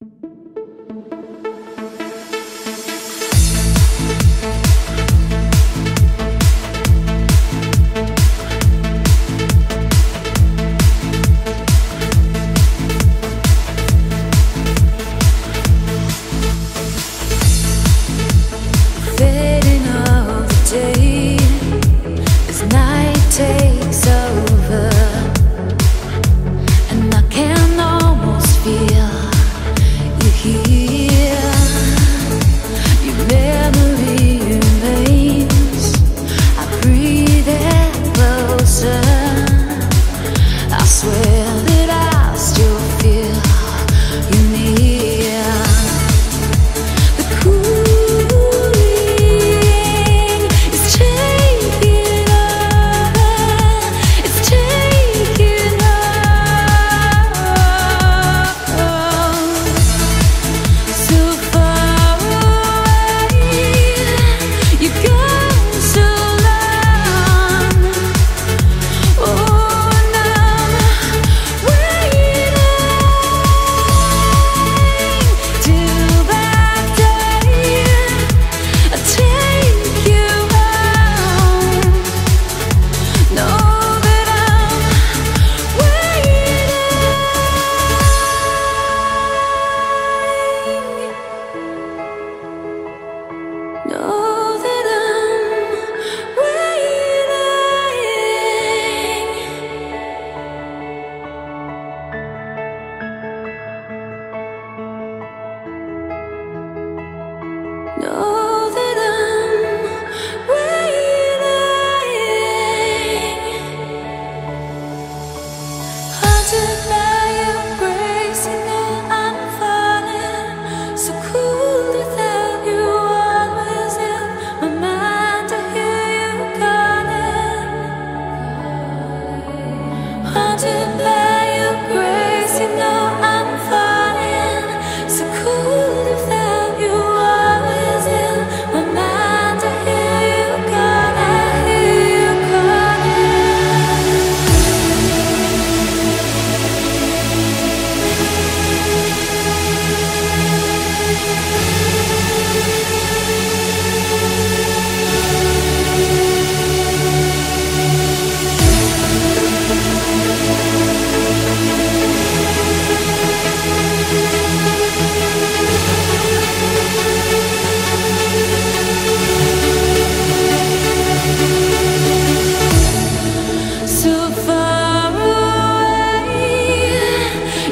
Fading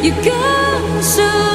you go so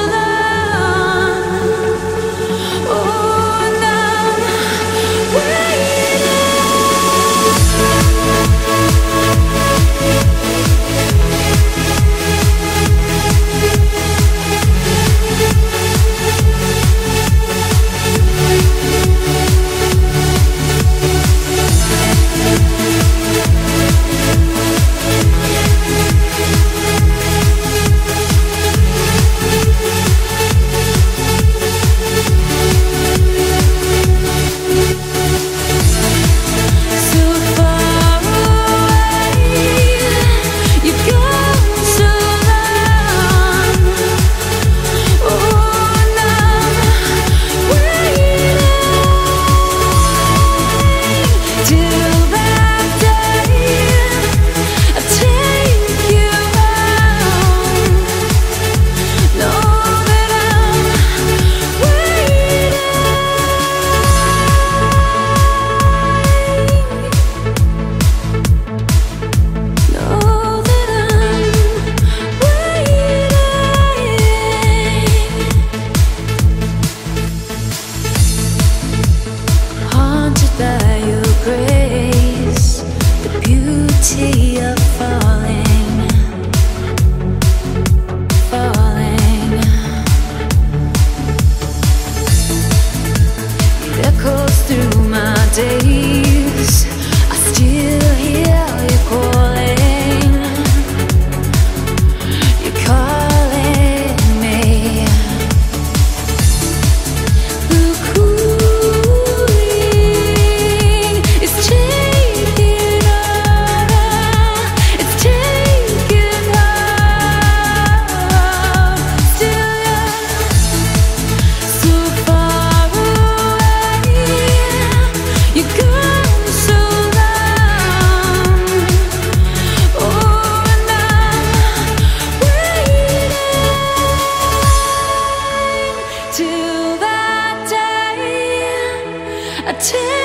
that you crave. 제